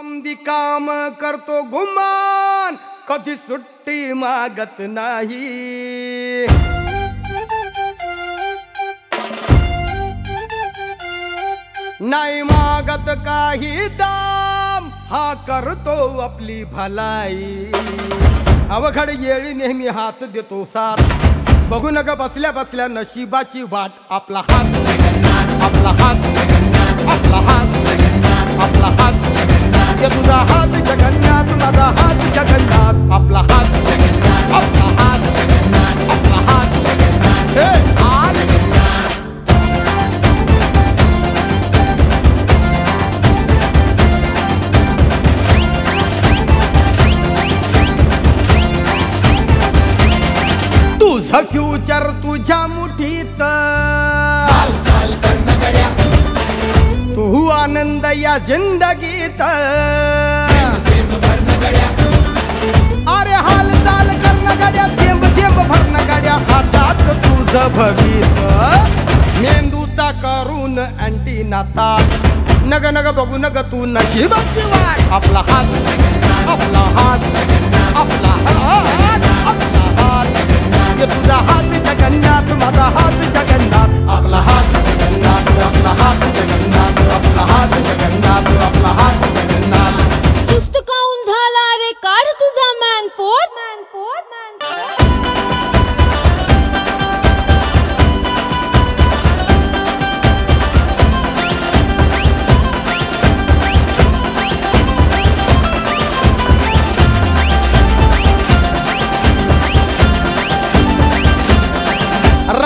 समधी काम करतो गुमान कधी सुट्टी मागत नाही। नाही मागत काही दाम, हा करतो आपली भलाई। अवघड येळी नेहमी हात देतो साथ। बघू नका बसल्या बसल्या नशिबाची वाट आपला हात। आपला हात आपला हात आपला हात। ये तुझा हात जगन्नाथ माझा हात जगन्नाथ आपला हात आपला हात आपला हात हे हात तुझं फ्युचर तुझ्या मुठीत। या जिंदगीत. अरे हालचाल करणं गाड्या थेंब थेंब भरणं गाड्या हातात तुझं भवित मेंदूचा करून अँटी नाता नग नग बघू नग तू नशिबाची वाट. आपला हात आपला हात आपला हात.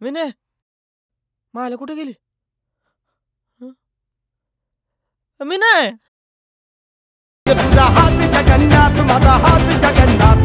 වෙන? මාලකුට ගිලි. මිනෑ පුදා හාපි ජගන්නාත් මදා හාපි ජගන්නාත්